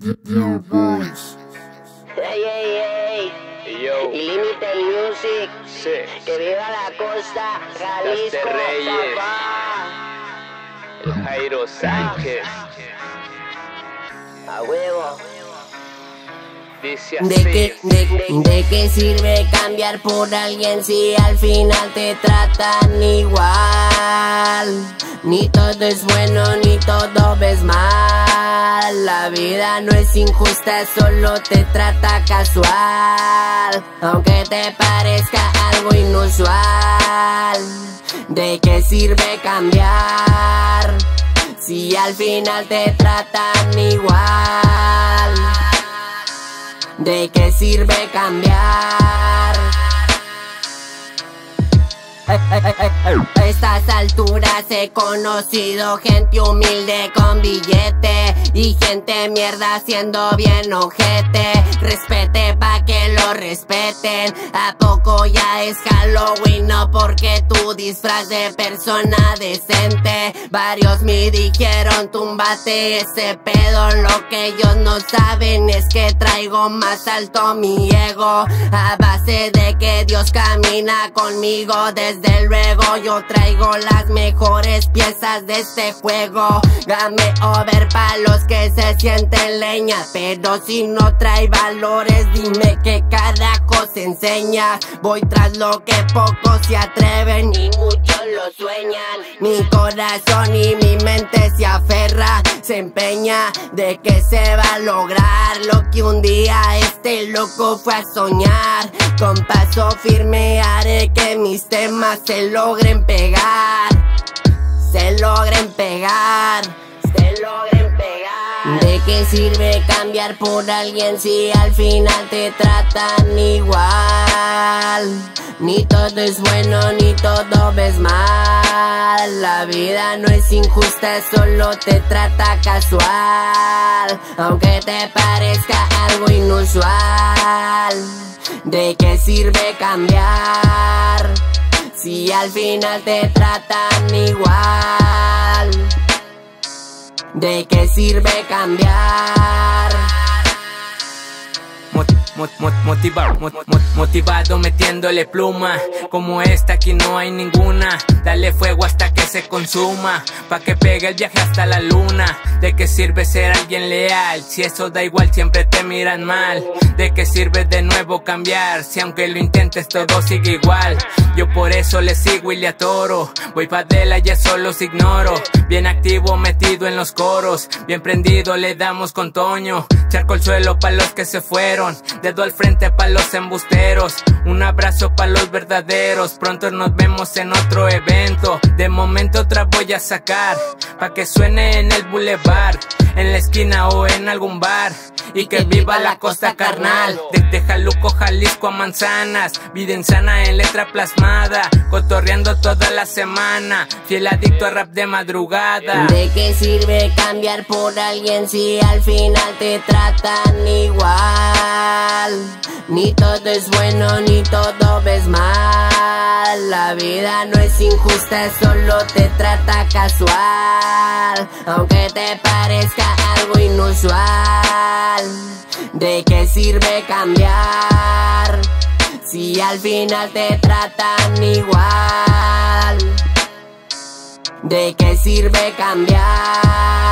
Dear boys. Ey, ey, ey. Yo, Illimite Music. sí. Que viva la costa, Jalisco, de Reyes. papá. El Jairo Sánchez. A huevo. Dice así. ¿De qué, de, ¿De qué sirve cambiar por alguien si al final te tratan igual? Ni todo es bueno, ni todo ves mal. La vida no es injusta, solo te trata casual. Aunque te parezca algo inusual. ¿De qué sirve cambiar? Si al final te tratan igual. ¿De qué sirve cambiar? Estas alturas he conocido gente humilde con billete y gente mierda haciendo bien ojete. Respete pa' que lo respeten. ¿A poco ya es Halloween? No porque tu disfraz de persona decente. Varios me dijeron túmbate ese pedo. Lo que ellos no saben es que traigo más alto mi ego. A base de que Dios camina conmigo desde luego yo traigo las mejores piezas de este juego. Game over pa' los que se sienten leña. Pero si no trae valores dime qué carajo se enseña. Voy tras lo que pocos se atreven y muchos lo sueñan. Mi corazón y mi mente se aferra Se empeña de que se va a lograr Lo que un día este loco fue a soñar Con paso firme haré que mis temas se logren pegar, se logren pegar, se logren pegar. ¿De qué sirve cambiar por alguien si al final te tratan igual? Ni todo es bueno, ni todo ves mal. La vida no es injusta, solo te trata casual. Aunque te parezca algo inusual. ¿De qué sirve cambiar? Si al final te tratan igual, ¿de qué sirve cambiar? Mot- mot- mot- motiva- mot- mot- motivado metiéndole pluma. Como esta aquí no hay ninguna. Dale fuego hasta que se consuma. Pa' que pegue el viaje hasta la luna. ¿De qué sirve ser alguien leal? Si eso da igual siempre te miran mal. ¿De qué sirve de nuevo cambiar? Si aunque lo intentes todo sigue igual. Yo por eso le sigo y le atoro Voy pa' dela y eso los ignoro. Bien activo metido en los coros. Bien prendido le damos con Toño. Charco el suelo pa' los que se fueron Dedo al frente pa' los embusteros. Un abrazo pa' los verdaderos. Pronto nos vemos en otro evento. De momento otra voy a sacar. Pa' que suene en el boulevard En la esquina o en algún bar y que viva la costa carnal Desde Jaluco, Jalisco a Manzanas Vida insana en letra plasmada Cotorreando toda la semana Fiel adicto a rap de madrugada ¿De qué sirve cambiar por alguien si al final te tratan igual? Ni todo es bueno, ni todo ves mal. La vida no es injusta, solo te trata casual. Aunque te parezca algo inusual. ¿De qué sirve cambiar? Si al final te tratan igual. ¿De qué sirve cambiar?